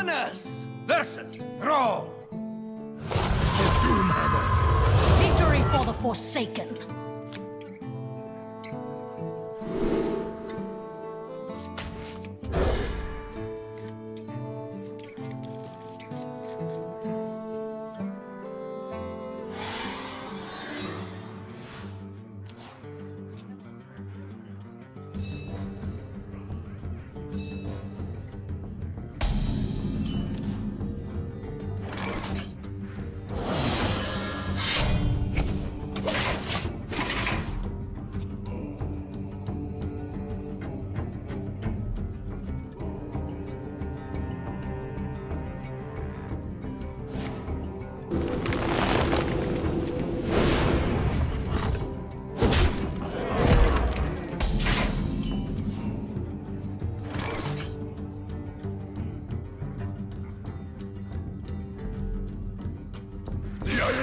Runners versus Thrall. Victory for the Forsaken.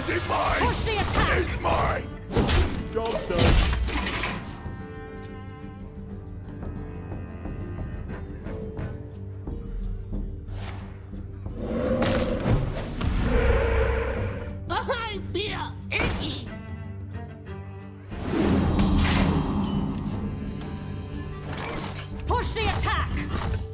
Identity mine Push the attack! is mine! Job done. I feel icky. Push the attack!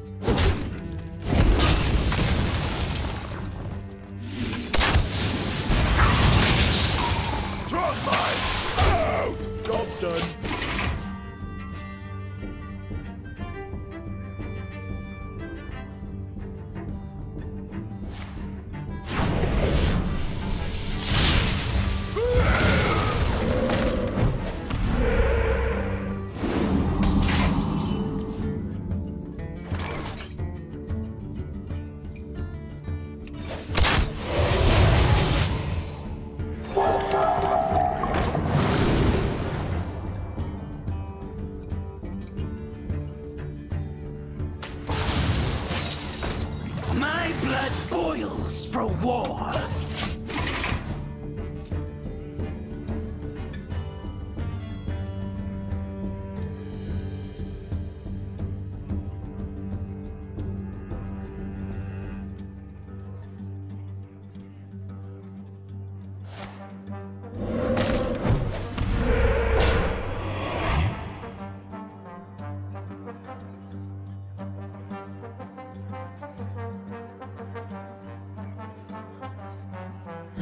My blood boils for war.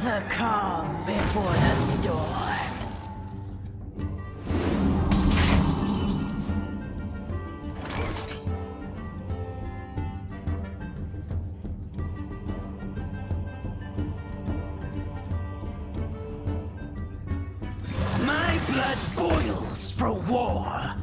The calm before the storm. My blood boils for war.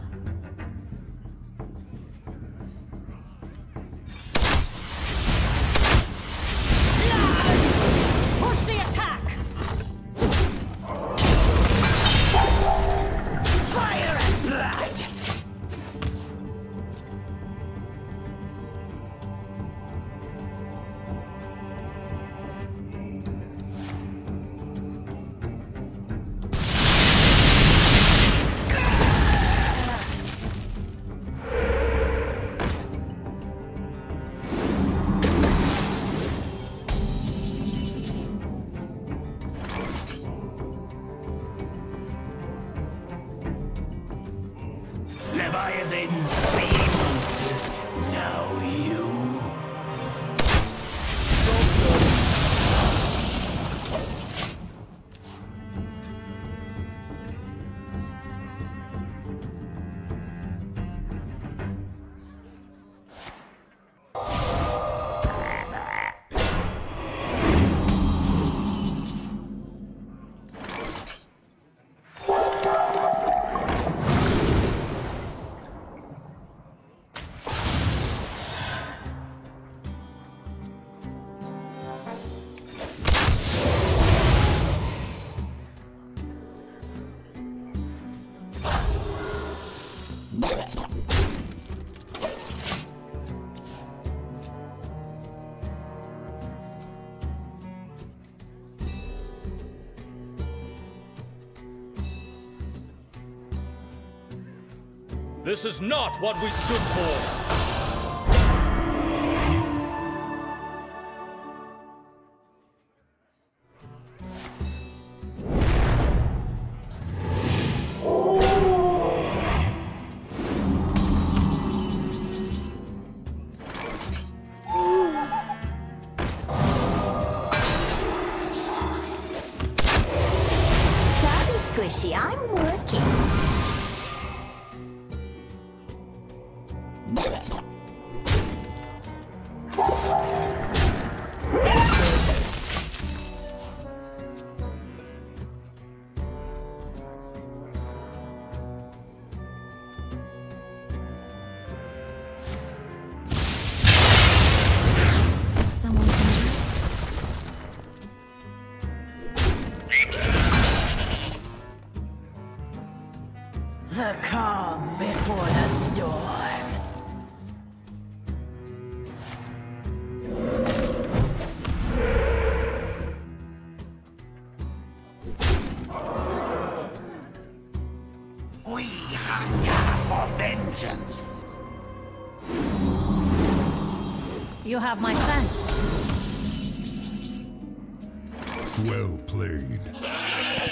Leviathan This is not what we stood for! Sorry, Squishy, I'm working. We hunger for vengeance. You have my thanks. Well played.